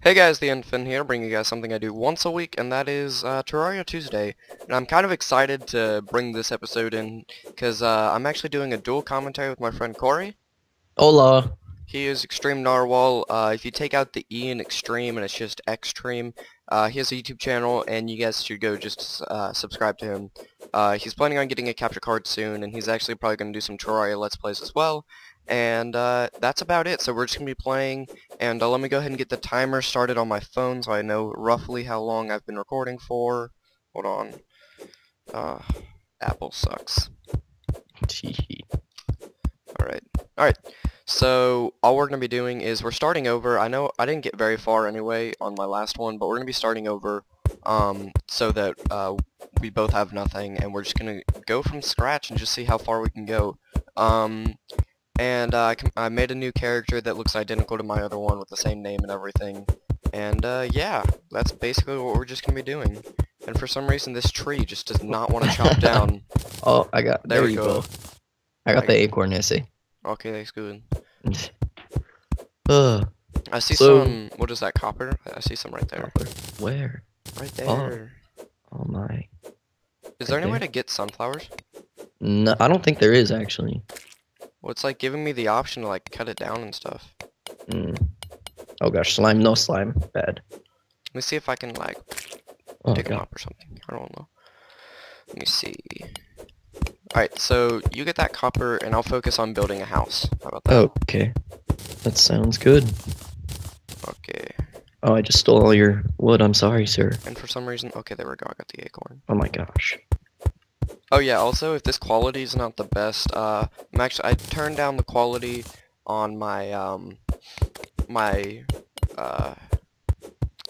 Hey guys, the EnFenn here, bringing you guys something I do once a week, and that is uh, Terraria Tuesday. And I'm kind of excited to bring this episode in, because uh, I'm actually doing a dual commentary with my friend Corey. Hola. He is Extreme Narwhal. Uh, if you take out the E in Extreme and it's just Xtreme, uh, he has a YouTube channel, and you guys should go just uh, subscribe to him. Uh, he's planning on getting a capture card soon, and he's actually probably going to do some Terraria Let's Plays as well. And uh, that's about it. So we're just going to be playing. And uh, let me go ahead and get the timer started on my phone so I know roughly how long I've been recording for. Hold on. Uh, Apple sucks. Alright. Alright. So all we're going to be doing is we're starting over. I know I didn't get very far anyway on my last one, but we're going to be starting over um, so that uh, we both have nothing, and we're just going to go from scratch and just see how far we can go. Um, and uh, I made a new character that looks identical to my other one with the same name and everything. And uh, yeah, that's basically what we're just going to be doing. And for some reason this tree just does not want to chop down. Oh, I got, there, there we go. go. I got I, the acorn, Nessie. Okay, that's good. uh, I see so, some, what is that, copper? I see some right there. Where? Right there. Oh, oh my. Is there any way to get sunflowers? No, I don't think there is, actually. Well, it's like giving me the option to like cut it down and stuff. Mm. Oh gosh, slime, no slime, bad. Let me see if I can like oh, dig them up or something. I don't know. Let me see. Alright, so you get that copper and I'll focus on building a house. How about that? Okay. That sounds good. Okay. Oh, I just stole all your wood. I'm sorry, sir. And for some reason, okay, there we go. I got the acorn. Oh my gosh. Oh yeah, also if this quality is not the best, uh, I'm actually, I turned down the quality on my, um, my, uh,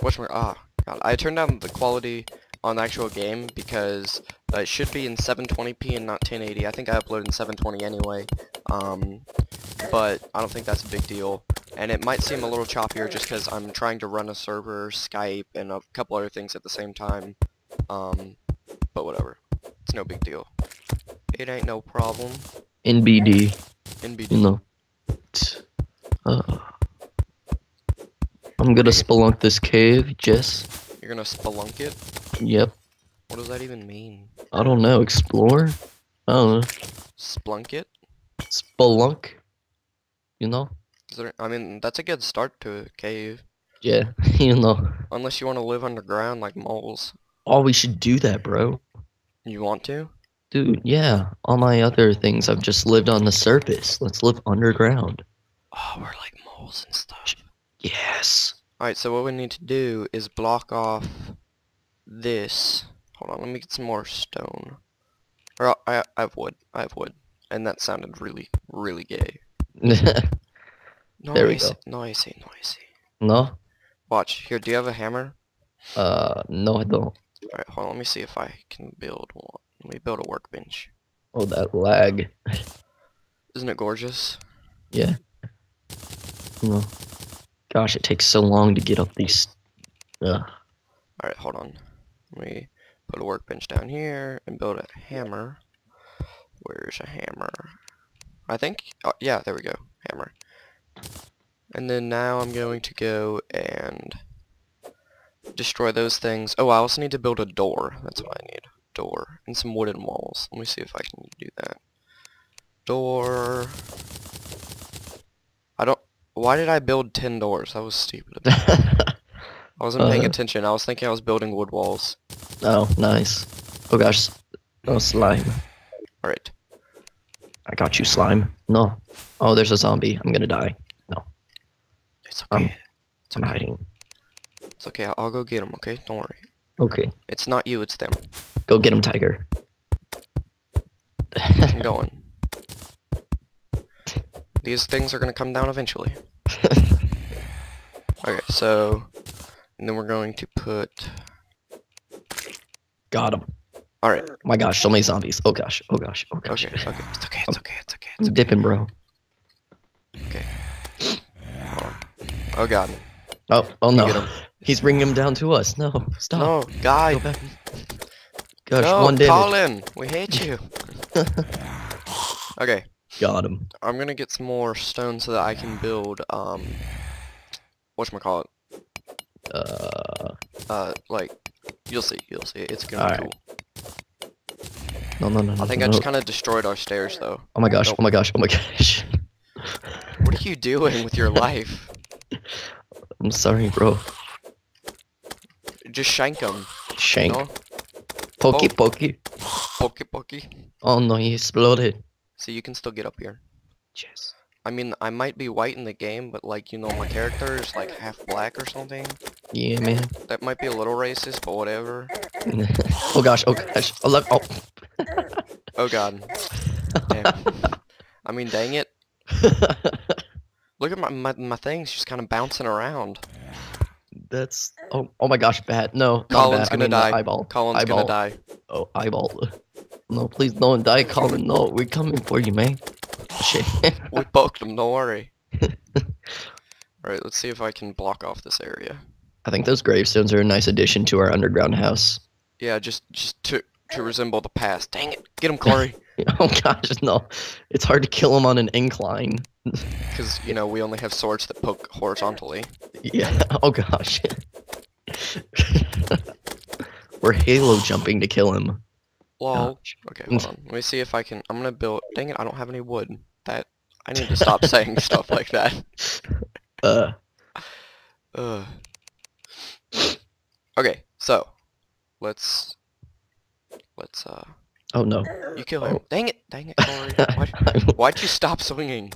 what's my, ah, God, I turned down the quality on the actual game because uh, it should be in 720p and not 1080. I think I uploaded in 720 anyway, um, but I don't think that's a big deal. And it might seem a little choppier just because I'm trying to run a server, Skype, and a couple other things at the same time, um, but whatever. It's no big deal. It ain't no problem. NBD. NBD. No. Uh, I'm gonna spelunk this cave, Jess. You're gonna spelunk it? Yep. What does that even mean? I don't know. Explore? I don't know. Splunk it? Spelunk. You know? There, I mean, that's a good start to a cave. Yeah, you know. Unless you want to live underground like moles. Oh, we should do that, bro. You want to? Dude, yeah. All my other things, I've just lived on the surface. Let's live underground. Oh, we're like moles and stuff. Yes. Alright, so what we need to do is block off this. Hold on, let me get some more stone. Or I, I have wood. I have wood. And that sounded really, really gay. there we go. Noisy, noisy. No? Watch. Here, do you have a hammer? Uh, no I don't. Alright, hold on, let me see if I can build one. Let me build a workbench. Oh, that lag. Isn't it gorgeous? Yeah. No. Gosh, it takes so long to get up these... Ugh. Alright, hold on. Let me put a workbench down here and build a hammer. Where's a hammer? I think... Oh, yeah, there we go. Hammer. And then now I'm going to go and destroy those things. Oh, I also need to build a door. That's what I need. Door. And some wooden walls. Let me see if I can do that. Door. I don't... Why did I build 10 doors? That was stupid. I wasn't uh, paying attention. I was thinking I was building wood walls. Oh, nice. Oh gosh. Oh, slime. Alright. I got you, slime. No. Oh, there's a zombie. I'm gonna die. No. It's okay. I'm, it's I'm hiding. It's okay, I'll go get them, okay? Don't worry. Okay. It's not you, it's them. Go get them, Tiger. I'm going. These things are gonna come down eventually. okay, so... And then we're going to put... Got him. Alright. Oh my gosh, so many zombies. Oh gosh, oh gosh, oh gosh. Okay, okay. It's okay, it's okay, it's okay. It's okay. dipping, bro. Okay. Oh god. Oh, oh no. He's bringing him down to us. No, stop. No, guy. Gosh, no, one day. Colin, we hate you. okay. Got him. I'm gonna get some more stone so that I can build, um, whatchamacallit. Uh, Uh, like, you'll see, you'll see. It's gonna be Alright. cool. No, no, no. I think no, I just no. kind of destroyed our stairs, though. Oh my gosh! Oh my gosh! Oh my gosh! What are you doing with your life? I'm sorry, bro. Just shank him. Shank. No? Pokey, Oh. pokey. Pokey, pokey. Oh no, he exploded. So you can still get up here. Yes. I mean, I might be white in the game, but like, you know, my character is like half black or something. Yeah, man. That might be a little racist, but whatever. oh gosh! Oh gosh! Oh look! Oh. Oh god. Damn. I mean, dang it. Look at my, my, my thing's just kind of bouncing around. That's oh oh my gosh! Bad. No, not Colin's bad. I gonna mean, die. Eyeball. Colin's eyeball. gonna die. Oh, eyeball. No, please don't die, Colin. No, we're coming for you, man. Shit. We poked him, don't worry. Alright, let's see if I can block off this area. I think those gravestones are a nice addition to our underground house. Yeah, just just to to resemble the past. Dang it. Get him, Corey. Oh gosh, no. It's hard to kill him on an incline. Because, you know, we only have swords that poke horizontally. Yeah. Oh gosh. We're halo jumping to kill him. Gosh. Okay, hold on. Let me see if I can... I'm gonna build... Dang it, I don't have any wood. That... I need to stop saying stuff like that. Uh, Uh. Okay, so... Let's... Let's, uh... oh no. You kill him. Oh. Dang it! Dang it, Corey. Why'd, why'd you stop swinging?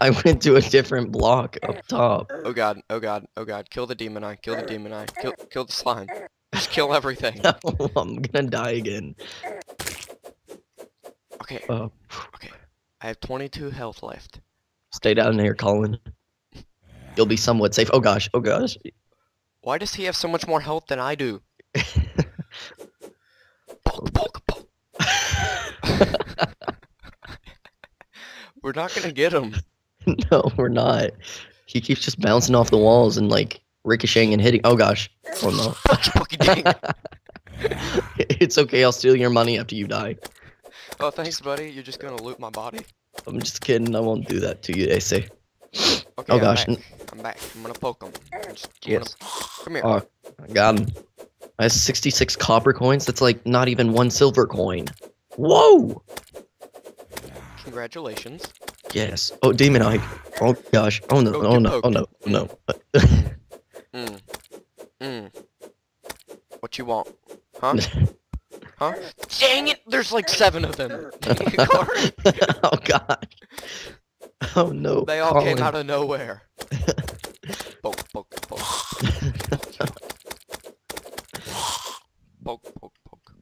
I went to a different block up top. Oh god, oh god, oh god. Kill the demon eye, kill the demon eye, kill, kill the slime. Just kill everything. I'm gonna die again. Okay, Oh, okay. I have 22 health left. stay down there, Colin. You'll be somewhat safe. Oh gosh. Oh gosh. Why does he have so much more health than I do? Poke, poke, poke. We're not gonna get him. no, we're not. He keeps just bouncing off the walls and like ricocheting and hitting. Oh gosh. Oh no. Pokey, pokey, dang. it's okay. I'll steal your money after you die. Oh, thanks, buddy. You're just gonna loot my body. I'm just kidding. I won't do that to you, they say. Okay, Oh, I'm gosh, back. I'm back. I'm gonna poke him. I'm just, I'm Yes. gonna- Come here. Oh, I got him. I have 66 copper coins. That's like not even one silver coin. Whoa! Congratulations. Yes. Oh, demon eye. Oh gosh. Oh no. Go Oh get oh, no. Oh no. Oh no. Mm. Mm. What you want? Huh? Huh? Dang it! There's like seven of them. Oh god. Oh no. they all came out of nowhere. Poke, poke, poke. Poke, poke, poke.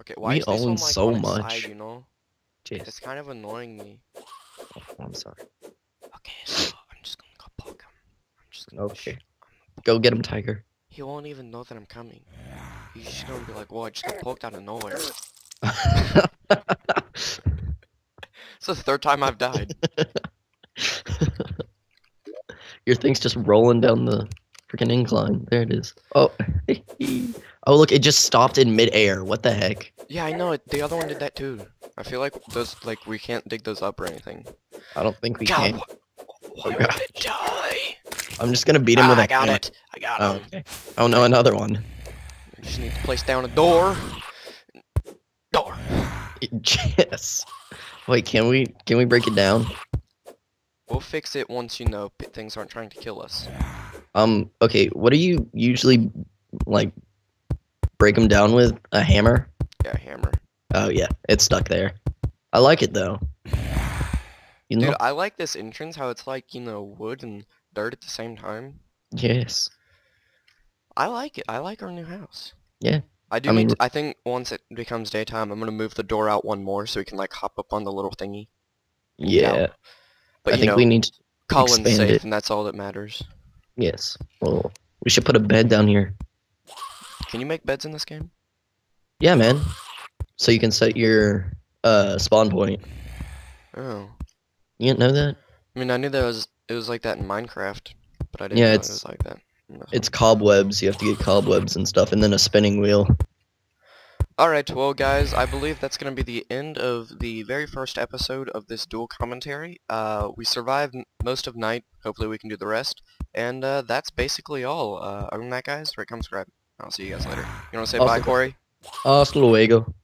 Okay, why We is this own one, like, so on much. Side, you know, Jeez. it's kind of annoying me. Oh, I'm sorry. Okay, so I'm just gonna go poke him. I'm just gonna. Okay. Go get him, Tiger. He won't even know that I'm coming. He's just gonna be like, "Whoa, I just got poked out of nowhere." It's the third time I've died. Your thing's just rolling down the freaking incline. There it is. Oh. oh look, it just stopped in midair. What the heck? Yeah, I know it. The other one did that too. I feel like those, like, we can't dig those up or anything. I don't think we God, can. wh- why Oh, would it die? I'm just gonna beat him Ah, with a I got it. I got Oh, okay. Oh no, another one. I just need to place down a door. Door. yes. Wait, can we can we break it down? We'll fix it once you know things aren't trying to kill us. Um. Okay. What do you usually like break them down with? A hammer? Yeah, hammer. Oh yeah, it's stuck there. I like it though. You know? Dude, I like this entrance. How it's like you know wood and dirt at the same time. yes. I like it. I like our new house. Yeah. I do I need mean- to, I think once it becomes daytime, I'm gonna move the door out one more so we can like hop up on the little thingy. Yeah. But I think know, we need. To, Colin's safe, it. and that's all that matters. yes. Well, we should put a bed down here. Can you make beds in this game? Yeah, man. So you can set your uh spawn point. Oh, You didn't know that? I mean, I knew that was it was like that in Minecraft, but I didn't Yeah, know it it's- was like that. It's cobwebs. You have to get cobwebs and stuff, and then a spinning wheel. Alright, well guys, I believe that's going to be the end of the very first episode of this dual commentary. Uh, we survived most of night, hopefully we can do the rest, and uh, that's basically all. Uh, other than that guys, rate, comment, subscribe. I'll see you guys later. You want to say bye. Corey? Hasta luego.